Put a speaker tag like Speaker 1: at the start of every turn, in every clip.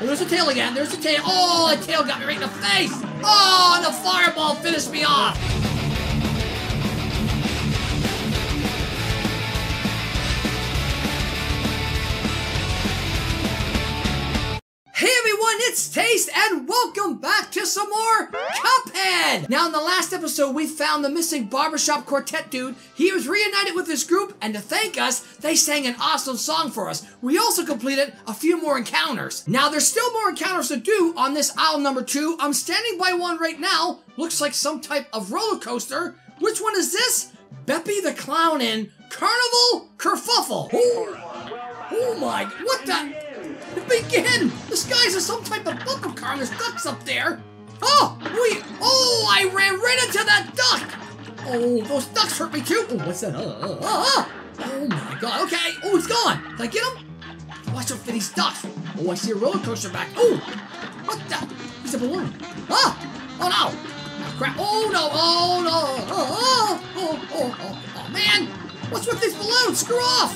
Speaker 1: There's a tail again. There's a tail. Oh, a tail got me right in the face. Oh, and the fireball finished me off. It's Taste, and welcome back to some more Cuphead! Now, in the last episode, we found the missing barbershop quartet dude. He was reunited with his group, and to thank us, they sang an awesome song for us. We also completed a few more encounters. Now, there's still more encounters to do on this isle number two. I'm standing by one right now. Looks like some type of roller coaster. Which one is this? Beppi the Clown in Carnival Kerfuffle. Oh, oh my, what the? Begin! The skies are some type of bumper car there's ducks up there. Oh, we, oh, I ran right into that duck. Oh, those ducks hurt me too. Oh, what's that? Uh, uh, uh, uh, uh. oh my god, okay. Oh, he's gone. Did I get him? Watch out for these ducks. Oh, I see a roller coaster back. Oh, what the? He's a balloon. Ah, oh no. Oh, crap. Oh no, oh no. Oh, oh, oh, oh, oh, man. What's with these balloons? Screw off.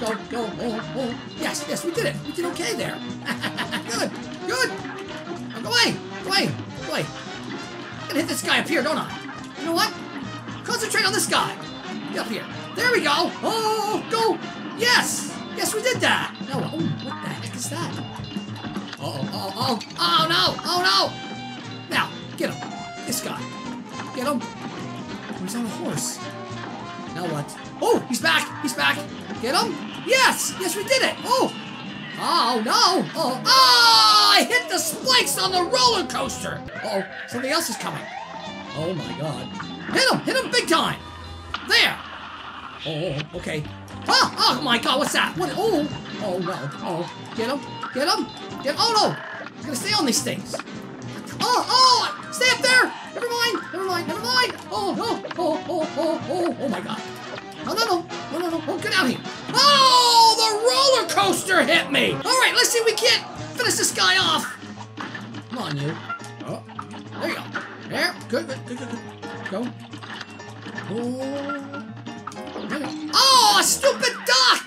Speaker 1: Go, go, oh, oh. Yes, yes, we did it. We did okay there. good, good. Oh, go away, go away, go away. I'm gonna hit this guy up here, don't I? You know what? Concentrate on this guy. Get up here. There we go. Oh, go. Yes, yes, we did that. No, oh, what the heck is that? Uh oh, oh, oh, oh no, oh no. Now, get him. This guy. Get him. He's on a horse. Now what? Oh, he's back. He's back. Get him? Yes! Yes, we did it! Oh! Oh, no! Oh, oh! I hit the spikes on the roller coaster! Uh oh, something else is coming. Oh my god. Hit him! Hit him big time! There! Oh, okay. Oh, oh my god, what's that? What? Oh, oh no. Oh, get him! Get him! Get Oh no! Gonna stay on these things. Oh, oh! Stay up there! Never mind! Never mind! Never mind! Oh, oh, oh, oh, oh, oh, oh my god. No, no, no, no, no, no, oh, get out here. Oh, coaster hit me. All right, let's see if we can't finish this guy off. Come on, you. Oh, there you go. There, good, good, good, good, good. Go. Oh. Oh, a stupid duck.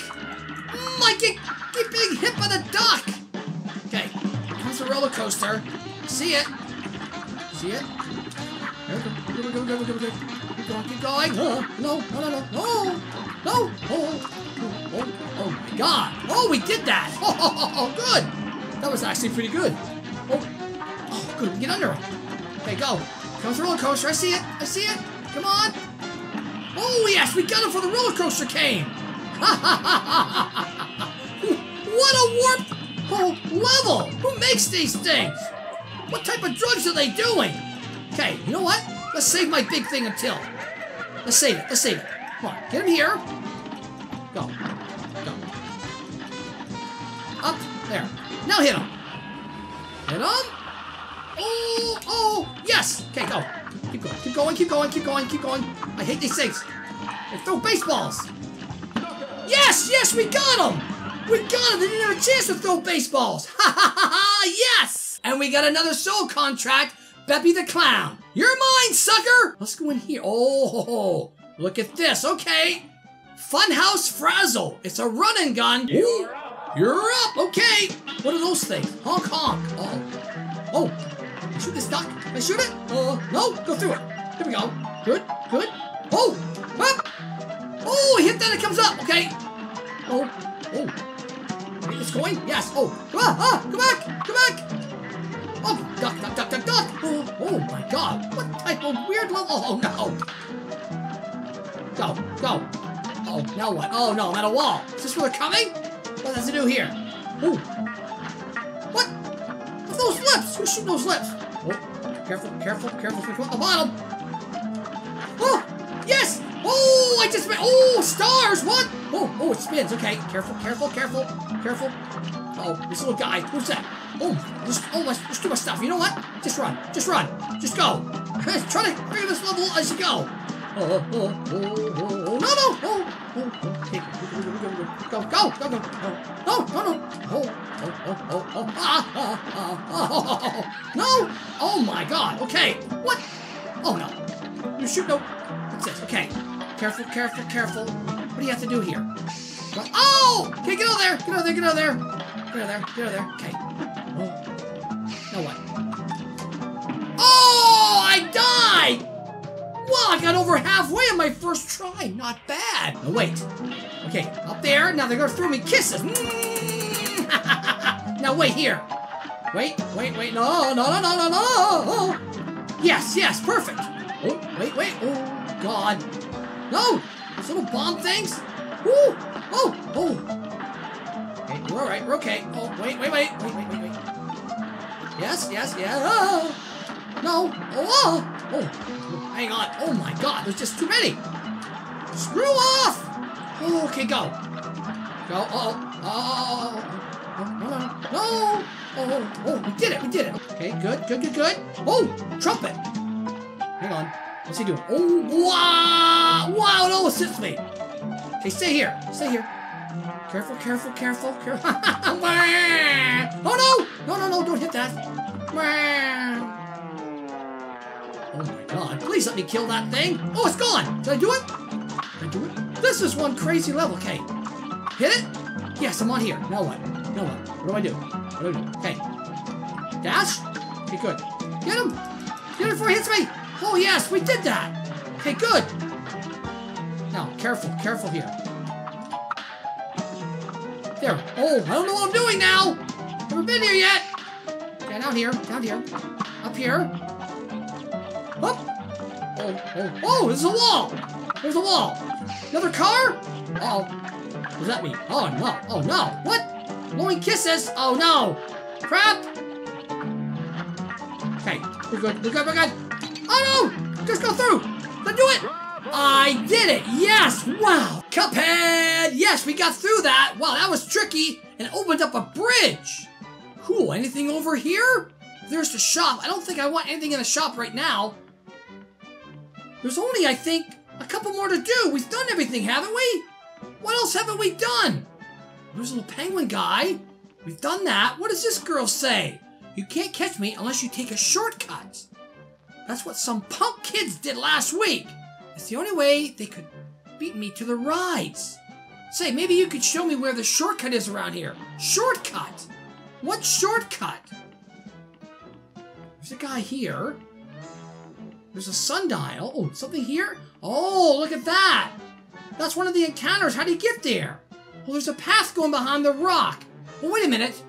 Speaker 1: Mm, I get, keep being hit by the duck. Okay, here comes the roller coaster. See it. See it. There we go, go, go, go, go, go, going, keep going. No, no, no, no, no, no. Oh, oh, oh, oh my God. Oh, we did that. Oh, oh, oh, oh, good. That was actually pretty good. Oh, oh, good. Get under it. Okay, go. Comes the roller coaster. I see it. I see it. Come on. Oh, yes, we got it before the roller coaster came. what a warped oh, level. Who makes these things? What type of drugs are they doing? Okay, you know what? Let's save my big thing until. Let's save it. Let's save it. Come on, get him here. Go. Go. Up. There. Now hit him. Hit him. Oh, oh, yes. Okay, go. Keep going, keep going, keep going, keep going, keep going. I hate these things. They throw baseballs. Yes, yes, we got him. We got him. They didn't have a chance to throw baseballs. Ha ha ha ha, yes. And we got another soul contract Beppi the Clown. You're mine, sucker! Let's go in here. Oh, look at this. Okay. Funhouse Frazzle. It's a running gun. You're up. You're up. Okay. What are those things? Honk honk. Oh. Oh. Shoot this duck. I shoot it? Uh, no. Go through it. Here we go. Good. Good. Oh. Up. Oh, hit that. It comes up. Okay. Oh. Oh. It's going? Yes. Oh. Ah, ah. Come back. Come back. Oh, duck, duck, duck, duck, duck! Oh, oh my god, what type of weird level? Oh, oh no! Go, go! Oh, now what? Oh no, I'm at oh, a wall. Is this where they're coming? What does it do here? Ooh. What? What's those lips? Who's shooting those lips? Oh, careful, careful, careful, careful the bottom. Oh, yes! Oh, I just oh, stars, what? Oh, oh, it spins, okay. Careful, careful, careful, careful. Oh, this little guy, who's that? Oh, there's, oh, there's too much stuff. You know what? Just run. Just run. Just go. Try to figure this level as you go. Oh, oh, oh, oh, oh, no, no. Oh, oh, oh. Okay. Go, go, go, go. Oh, no, no, no. Oh, oh, oh, oh, oh. Ah, ah, ah, ah, oh, no. Oh, my God. Okay. What? Oh, no. You shoot no. What's this? Okay. Careful, careful, careful. What do you have to do here? Oh! Okay, get out there. Get out there. Get out there. Get out of there. Get out of there. Okay. Oh. Now what? Oh, I died! Well, I got over halfway on my first try. Not bad. No, wait. Okay, up there. Now they're gonna throw me kisses. Mm. now wait here. Wait, wait, wait. No, no, no, no, no, no. Yes, yes, perfect. Oh, wait, wait. Oh, God. No! Those little bomb things? Woo! Oh, oh. Okay, we're alright, we're okay. Oh, wait, wait, wait, wait, wait, wait, wait. Yes, yes, yes. Oh. No. Oh, oh. Oh, hang on. Oh my god, there's just too many. Screw off! Oh, okay, go. Go. Uh oh. Oh. Oh, no, no. Oh, oh, we did it, we did it. Okay, good, good, good, good. Oh, trumpet. Hang on. What's he doing? Oh, wow! Wow, it almost hits me. Okay, stay here. Stay here. Careful, careful, careful, careful. oh, no! No, no, no, don't hit that. Oh, my God. Please let me kill that thing. Oh, it's gone. Did I do it? Did I do it? This is one crazy level. Okay. Hit it? Yes, I'm on here. Now what? Now what? What do I do? What do I do? Okay. Dash? Okay, good. Get him! Get him before he hits me! Oh, yes, we did that! Okay, good. Now, careful, careful here. There. Oh, I don't know what I'm doing now! Never been here yet! Okay, down here, down here. Up here. Up! Oh, oh, oh, there's a wall! There's a wall! Another car? Uh oh What does that mean? Oh, no. Oh, no. What? Blowing kisses? Oh, no. Crap! Okay, we're good, we're good, we're good. Oh no! Just go through! Then do it! I did it! Yes! Wow! Cuphead! Yes, we got through that! Wow, that was tricky! And opened up a bridge! Cool, anything over here? There's the shop. I don't think I want anything in the shop right now. There's only, I think, a couple more to do. We've done everything, haven't we? What else haven't we done? There's a little penguin guy. We've done that. What does this girl say? You can't catch me unless you take a shortcut. That's what some punk kids did last week. It's the only way they could beat me to the rides. Say, maybe you could show me where the shortcut is around here. Shortcut? What shortcut? There's a guy here. There's a sundial. Oh, something here? Oh, look at that. That's one of the encounters. How do you get there? Well, there's a path going behind the rock. Well, wait a minute.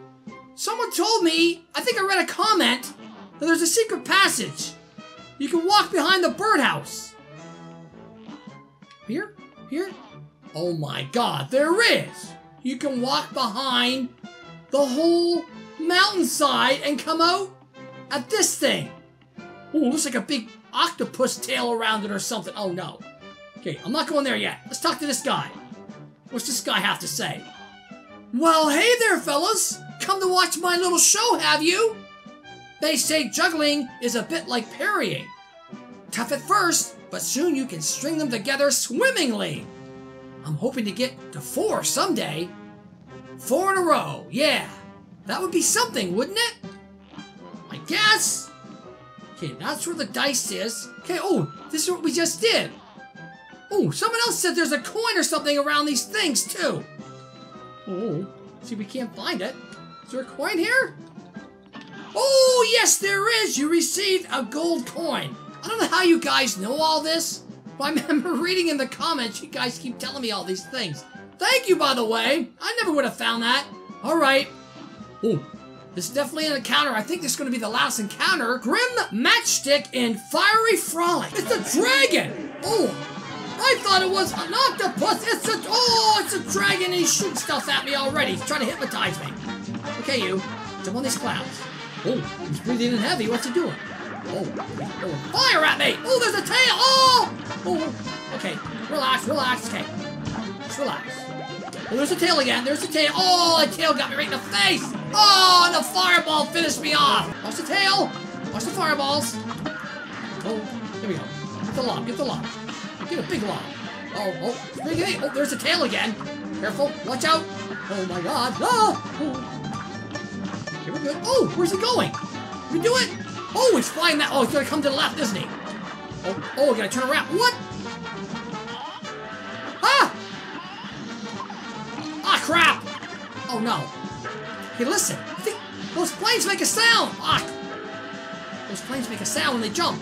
Speaker 1: Someone told me, I think I read a comment, that there's a secret passage. You can walk behind the birdhouse. Here? Here? Oh my god, there is! You can walk behind the whole mountainside and come out at this thing. Oh, looks like a big octopus tail around it or something. Oh no. Okay, I'm not going there yet. Let's talk to this guy. What's this guy have to say? Well, hey there, fellas. Come to watch my little show, have you? They say juggling is a bit like parrying. Tough at first, but soon you can string them together swimmingly. I'm hoping to get to four someday. Four in a row, yeah. That would be something, wouldn't it? I guess. Okay, that's where the dice is. Okay, oh, this is what we just did. Oh, someone else said there's a coin or something around these things, too. Oh, see, we can't find it. Is there a coin here? Oh, yes, there is. You received a gold coin. I don't know how you guys know all this, but I remember reading in the comments, you guys keep telling me all these things. Thank you, by the way. I never would have found that. All right. Oh, this is definitely an encounter. I think this is going to be the last encounter. Grim Matchstick in Fiery Frolic. It's a dragon. Oh, I thought it was an octopus. It's a, oh, it's a dragon. And he's shooting stuff at me already. He's trying to hypnotize me. Okay, you. Jump on these clouds. Oh, he's breathing in heavy. What's he doing? Oh, throwing fire at me. Oh, there's a tail. Oh, oh. Okay, relax, relax. Okay, just relax. Oh, there's a tail again. There's a tail. Oh, the tail got me right in the face. Oh, and the fireball finished me off. Watch the tail. Watch the fireballs. Oh, here we go. Get the lob. Get the lob. Get a big lob. Oh, oh, oh, there's a tail again. Careful. Watch out. Oh my God. Ah. Oh. Here we go. Oh, where's he going? We do it? Oh, he's flying that. Oh, he's gonna come to the left, isn't he? Oh, oh, gotta turn around. What? Ah! Ah, crap! Oh no. Hey, listen. I think those planes make a sound. Ah. Those planes make a sound when they jump.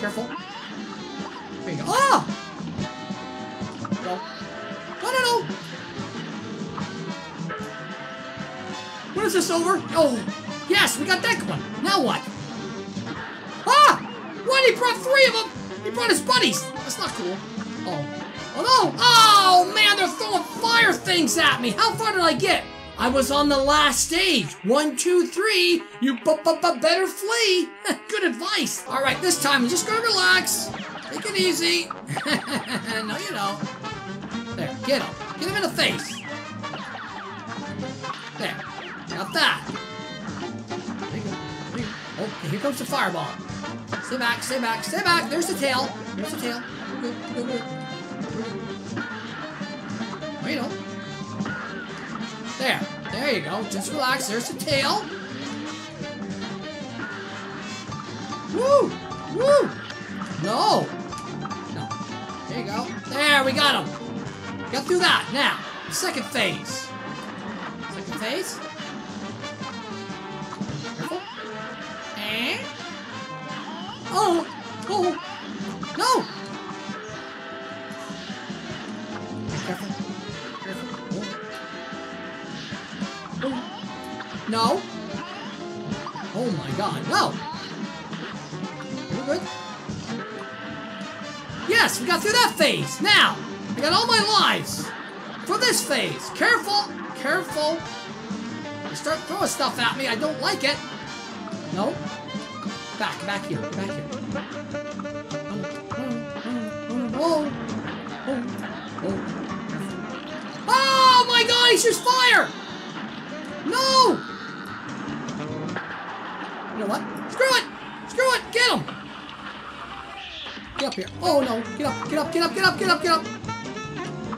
Speaker 1: Careful. There you go. Ah! Go. No, no, no. What is this over? Oh, yes, we got that one. Now what? He brought three of them. He brought his buddies. That's not cool. Oh. Oh no! Oh man, they're throwing fire things at me. How far did I get? I was on the last stage. One, two, three. You bu bu bu better flee. Good advice. All right, this time I'm just gonna relax. Take it easy. no, you don't. There, get him. Get him in the face. There. Got that. Oh, here comes the fireball. Stay back, stay back, stay back. There's the tail. There's the tail. Good, good, good. You. There. There you go. Just relax. There's the tail. Woo! Woo! No! No. There you go. There, we got him. Got through that. Now, second phase. Second phase. Oh! Oh! No! Oh. No. Oh my god, no! We're good. Yes, we got through that phase. Now, I got all my lives for this phase. Careful, careful. You start throwing stuff at me, I don't like it. No. Back, back here, back here. Oh, oh, oh. Oh my god, he shoots fire! No! You know what? Screw it! Screw it! Get him! Get up here. Oh no! Get up! Get up! Get up! Get up! Get up! Get up!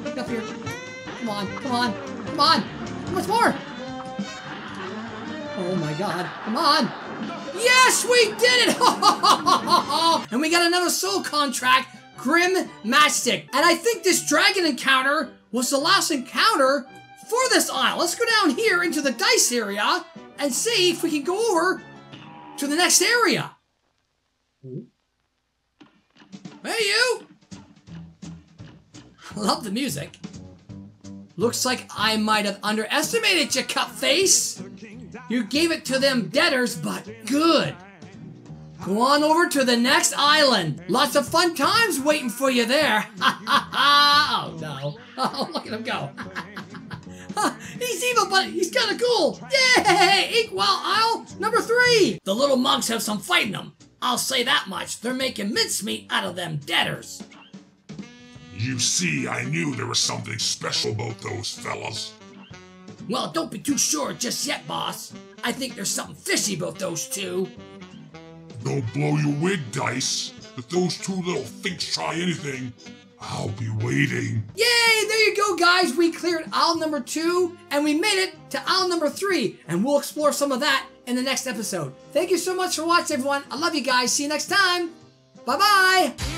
Speaker 1: Get up here. Come on! Come on! Come on! How much more? Oh my god! Come on! Yes, we did it! and we got another soul contract, Grim Matchstick. And I think this dragon encounter was the last encounter for this isle. Let's go down here into the dice area and see if we can go over to the next area. Hey, you! Love the music. Looks like I might have underestimated you, Cutface. You gave it to them debtors, but good. Go on over to the next island. Lots of fun times waiting for you there. Oh no. Oh, look at him go. he's evil, but he's kind of cool. Yay! Inkwell Isle number three. The little monks have some fight in them. I'll say that much. They're making mincemeat out of them debtors.
Speaker 2: You see, I knew there was something special about those fellas.
Speaker 1: Well, don't be too sure just yet, boss. I think there's something fishy about those two.
Speaker 2: Don't blow your wig, Dice. If those two little finks try anything, I'll be waiting.
Speaker 1: Yay! There you go, guys. We cleared isle number two, and we made it to isle number three, and we'll explore some of that in the next episode. Thank you so much for watching, everyone. I love you guys. See you next time. Bye-bye.